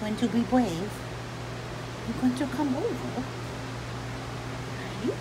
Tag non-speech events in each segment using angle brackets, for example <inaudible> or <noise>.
going to be brave? You're going to come over? Are you?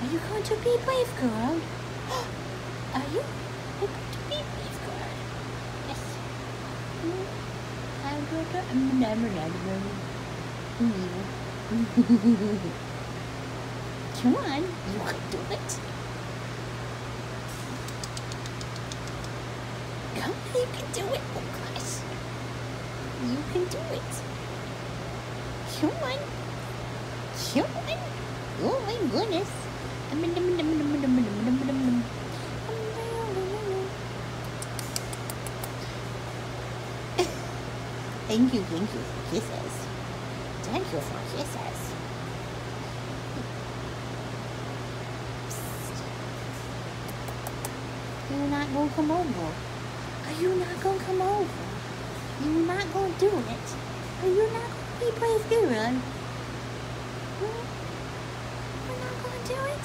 Are you going to be brave, girl? <gasps> Are you? You're going to be brave, girl. Yes. I'm going to... I'm never, never, Come on, you can do it. Come you can do it, oh gosh. You can do it. Come on. Come on. Oh my goodness. <laughs> Thank you, thank you for kisses. Thank you for kisses. You're not gonna come over. Are you not gonna come over? You're not gonna do it. Are you not gonna be brave girl? Hmm? You're not gonna do it?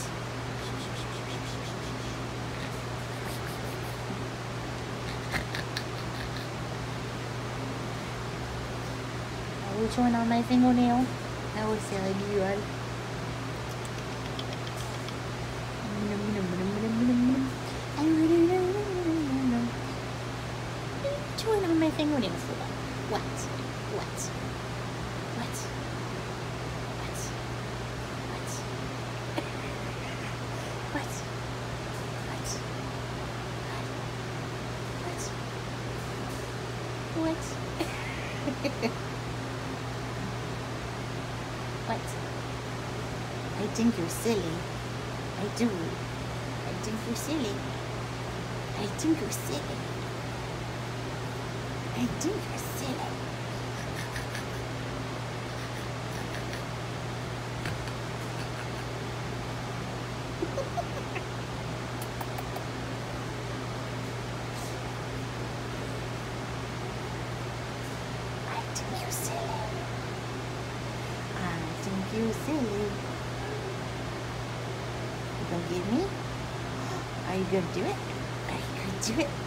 Are you chewing on my fingernail? That was silly, girl. What? What? What? What? What? What? What? What? What? what? I think you're silly. I do. I think you're silly. I think you're silly. I think you're silly. I think you're silly. <gasps> I think you're silly. You gonna get me? Are you gonna do it? Are you gonna do it?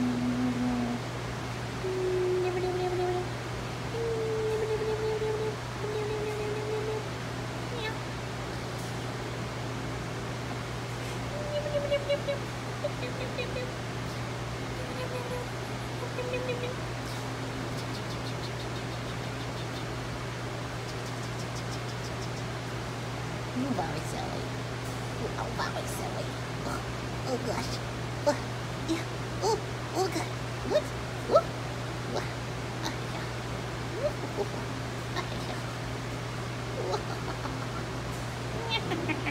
You very silly. You are very silly. Oh, oh gosh. Oh, yeah. Oh, oh god. What? Oh, what? Ah, yeah. Oh, ah,